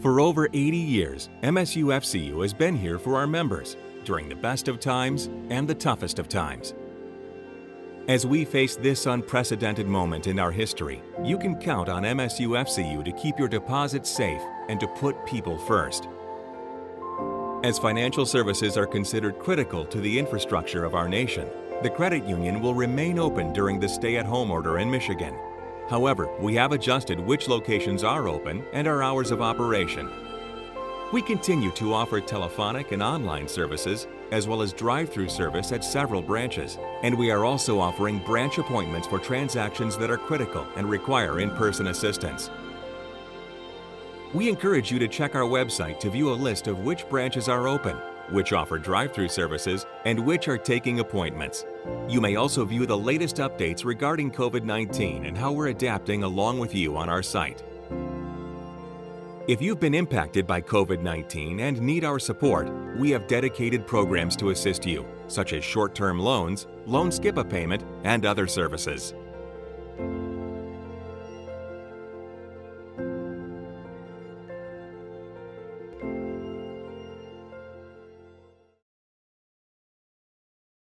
For over 80 years, MSU-FCU has been here for our members during the best of times and the toughest of times. As we face this unprecedented moment in our history, you can count on MSU-FCU to keep your deposits safe and to put people first. As financial services are considered critical to the infrastructure of our nation, the credit union will remain open during the stay-at-home order in Michigan. However, we have adjusted which locations are open and our hours of operation. We continue to offer telephonic and online services as well as drive-through service at several branches, and we are also offering branch appointments for transactions that are critical and require in-person assistance. We encourage you to check our website to view a list of which branches are open, which offer drive-through services, and which are taking appointments. You may also view the latest updates regarding COVID-19 and how we're adapting along with you on our site. If you've been impacted by COVID-19 and need our support, we have dedicated programs to assist you, such as short-term loans, loan skip-a payment, and other services.